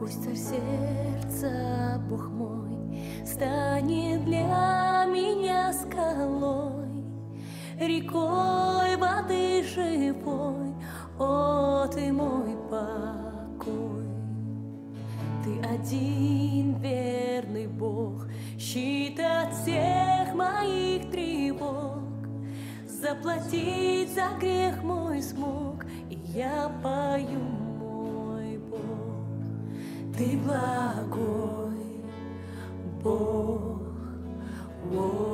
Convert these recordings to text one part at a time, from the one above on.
Пусть царь сердца, Бог мой, станет для меня скалой, рекой воды живой, о, ты мой покой. Ты один верный Бог, щит от всех моих тревог. Заплатить за грех мой смог, и я пою. Ты благой Бог, о,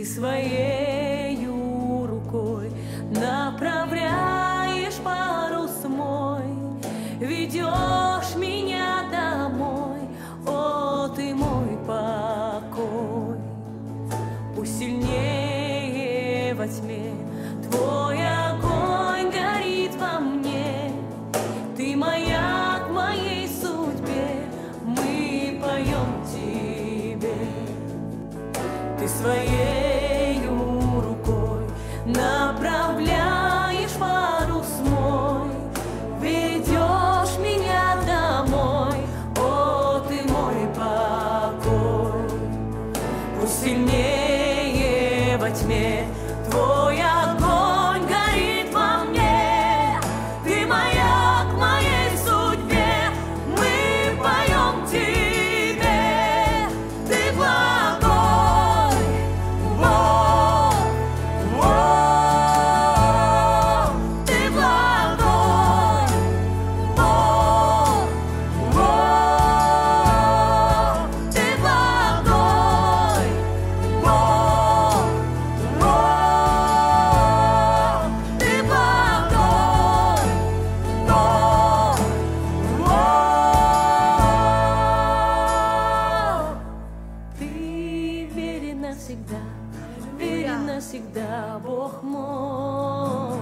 ты своею рукой направляешь парус мой, ведешь меня домой, о, ты мой покой. Пусть сильнее во тьме своею рукой. Направляешь парус мой Ведешь меня домой. О, ты мой покой. Пусть сильнее во навсегда, Бог мой.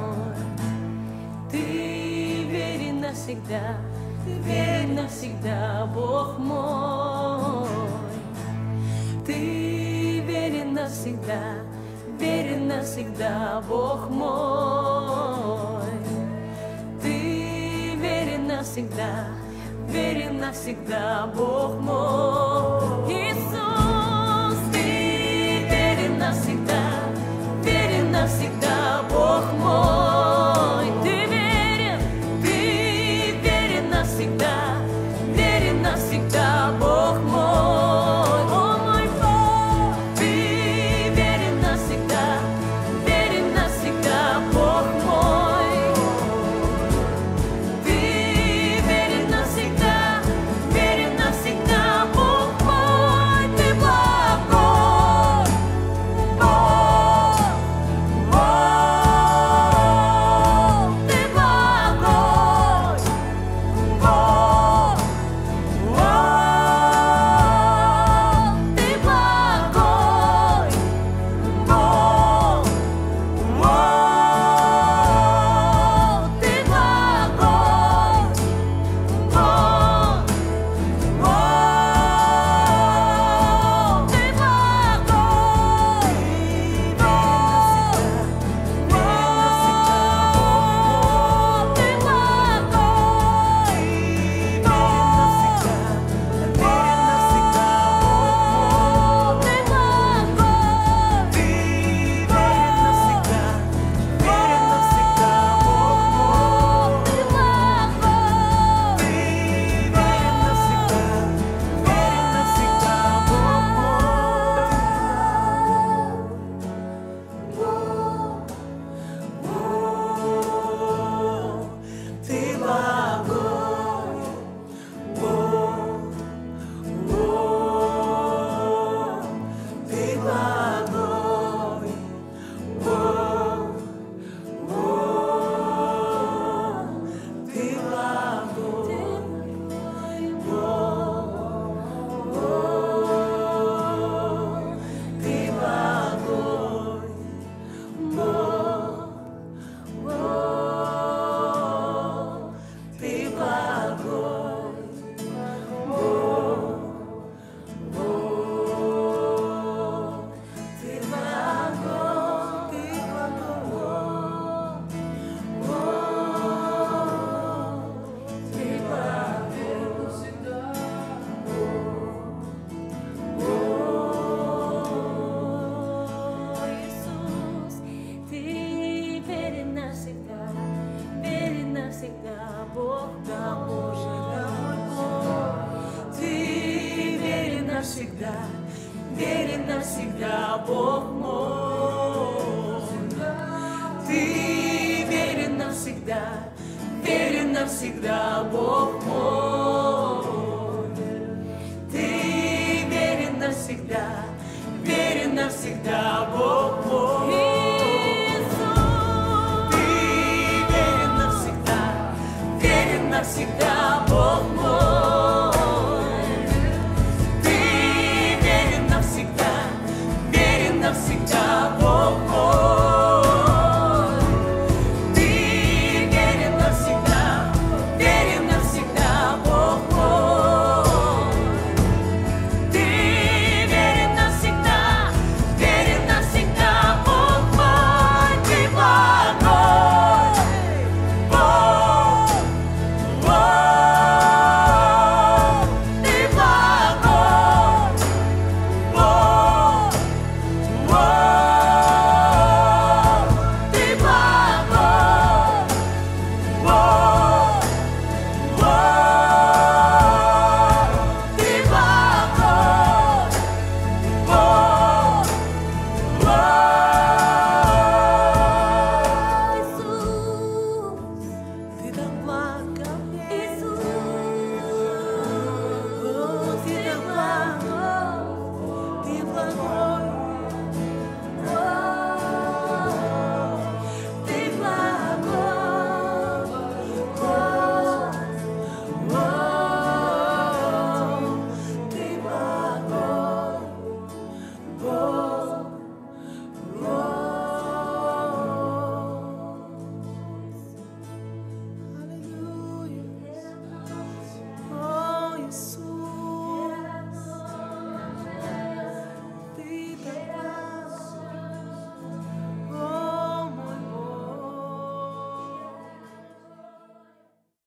Ты верен навсегда, верен навсегда, Бог мой. Ты верен навсегда, верен навсегда, Бог мой. Ты верен навсегда, верен навсегда, Бог мой. всегда Бог, да Боже, да мой Бог. Ты верен навсегда, верен навсегда, Бог мой. Ты верен навсегда, верен навсегда, Бог мой. Ты верен навсегда, верен навсегда, Бог мой. felicidade.